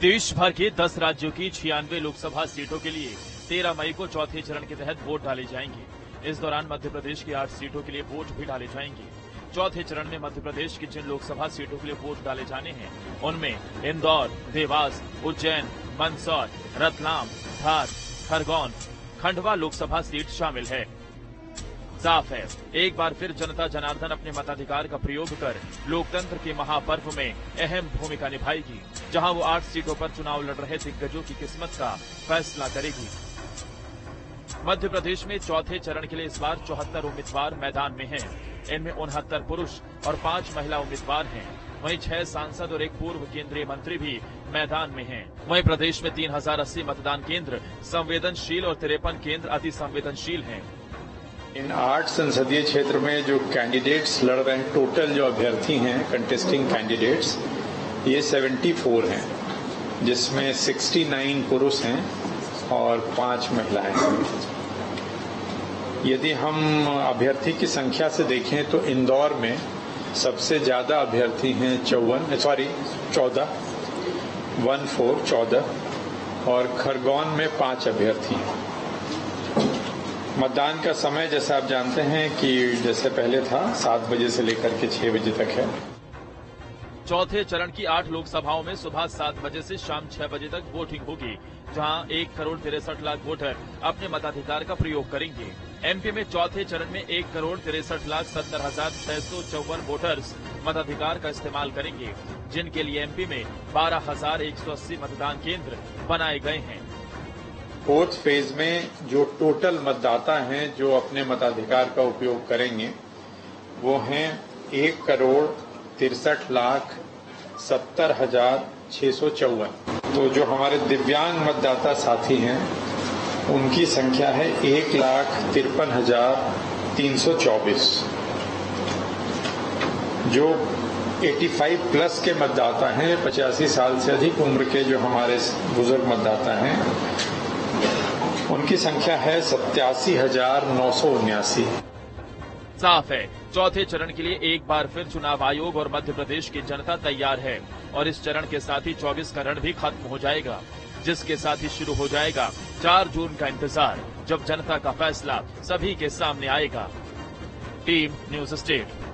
देश भर के 10 राज्यों की छियानवे लोकसभा सीटों के लिए 13 मई को चौथे चरण के तहत वोट डाले जाएँगे। इस दौरान मध्य प्रदेश की आठ सीटों के लिए वोट भी डाले जाएँगे। चौथे चरण में मध्य प्रदेश की जिन लोकसभा सीटों के लिए वोट डाले जाने हैं, उनमें इंदौर, देवास, उज्जैन, मंदसौर, रतलाम, धार, खरगोन, खंडवा लोकसभा सीट शामिल है। साफ़ है, एक बार फिर जनता जनार्दन अपने मताधिकार का प्रयोग कर लोकतंत्र के महापर्व में अहम भूमिका निभाएगी। जहाँ वो आठ सीटों पर चुनाव लड़ रहे दिग्गजों की किस्मत का फैसला करेगी मध्य प्रदेश में चौथे चरण के लिए इस बार चौहत्तर उम्मीदवार मैदान में हैं। इनमें उनहत्तर पुरुष और पाँच महिला उम्मीदवार हैं वहीं छह सांसद और एक पूर्व केंद्रीय मंत्री भी मैदान में हैं। वहीं प्रदेश में तीन हज़ार अस्सी मतदान केंद्र, संवेदनशील और तिरपन केंद्र अति संवेदनशील हैं इन आठ संसदीय क्षेत्र में जो कैंडिडेट्स लड़ रहे हैं टोटल जो अभ्यर्थी हैं कंटेस्टिंग कैंडिडेट्स ये 74 हैं, जिसमें 69 पुरुष हैं और पाँच महिलाएँ हैं। यदि हम अभ्यर्थी की संख्या से देखें तो इंदौर में सबसे ज़्यादा अभ्यर्थी हैं चौवन सॉरी चौदह, वन फोर चौदह, और खरगोन में पाँच अभ्यर्थी हैं। मतदान का समय, जैसा आप जानते हैं कि जैसे पहले था, सात बजे से लेकर के छह बजे तक है। चौथे चरण की आठ लोकसभाओं में सुबह सात बजे से शाम छह बजे तक वोटिंग होगी, जहाँ एक करोड़ तिरसठ लाख वोटर अपने मताधिकार का प्रयोग करेंगे। एमपी में चौथे चरण में एक करोड़ तिरसठ लाख सत्तर हज़ार छह सौ चौवन वोटर्स मताधिकार का इस्तेमाल करेंगे, जिनके लिए एमपी में बारह हज़ार एक सौ अस्सी मतदान केंद्र बनाए गए हैं। फोर्थ फ़ेज़ में जो टोटल मतदाता हैं, जो अपने मताधिकार का उपयोग करेंगे, वो हैं एक करोड़ तिरसठ लाख सत्तर हज़ार छह सौ चौवन। तो जो हमारे दिव्यांग मतदाता साथी हैं, उनकी संख्या है एक लाख तिरपन हज़ार तीन सौ चौबीस। जो 85 प्लस के मतदाता हैं, पचासी साल से अधिक उम्र के जो हमारे बुज़ुर्ग मतदाता हैं, उनकी संख्या है सत्यासी हज़ार नौ सौ उन्यासी। साफ़ है। चौथे चरण के लिए एक बार फिर चुनाव आयोग और मध्य प्रदेश की जनता तैयार है और इस चरण के साथ ही 24 का रण भी खत्म हो जाएगा, जिसके साथ ही शुरू हो जाएगा चार जून का इंतज़ार, जब जनता का फैसला सभी के सामने आएगा। Team news state.